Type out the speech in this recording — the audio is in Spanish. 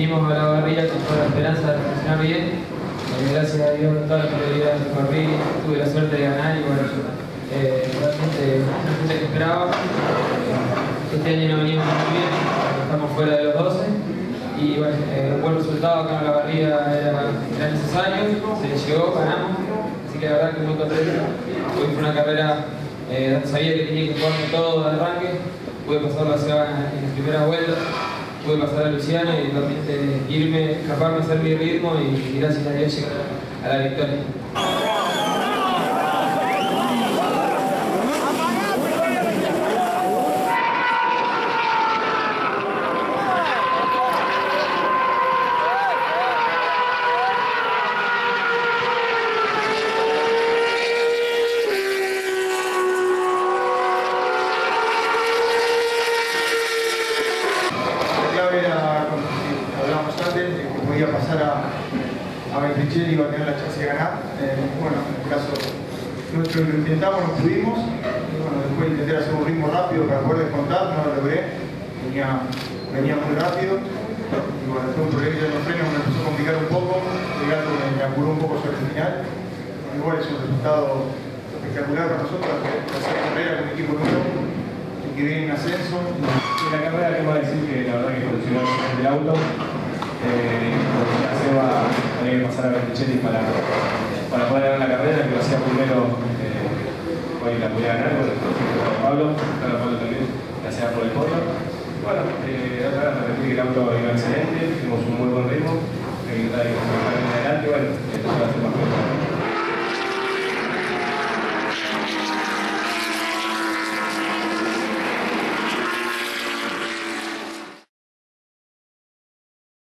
vinimos a la barriga con toda la esperanza de funcionar bien. Eh, gracias a Dios, toda la prioridad que corrí, tuve la suerte de ganar y bueno, eh, realmente la que esperaba. Este año no venimos muy bien, estamos fuera de los 12 y bueno, eh, buen resultado acá en la barriga era, era necesario, se llegó, ganamos, así que la verdad que muy contento. Hoy fue una carrera eh, sabía que tenía que jugarme todo de arranque, pude pasar la ciudad en, las primeras vueltas, pude pasar a Luciano y realmente irme, escaparme, hacer mi ritmo y gracias a Dios llegar a la victoria. La clave era, como hablábamos antes, de que podía pasar a, a Ventricelli y iba a tener la chance de ganar. Eh, bueno, en el caso nuestro lo intentamos, no pudimos. Bueno, después intenté hacer un ritmo rápido para poder descontar, no lo logré. Venía, venía muy rápido. Y bueno, después un problema de los frenos me empezó a complicar un poco. El gato me, apuró un poco sobre el final. Igual es un resultado espectacular para nosotros, hacer carrera con un equipo nuevo que viene en ascenso. En la carrera tengo que decir que la verdad que funcionó el auto. Eh, a Seba tenía que pasar a Berticelli para, para poder ganar la carrera, que lo hacía primero, eh, hoy la podía ganar con Pablo, claro, Pablo también, hacía por el podio. Bueno, eh, otra vez que el auto iba excelente, tuvimos un muy buen ritmo, que intentar ir con adelante, bueno, empezó a hacer más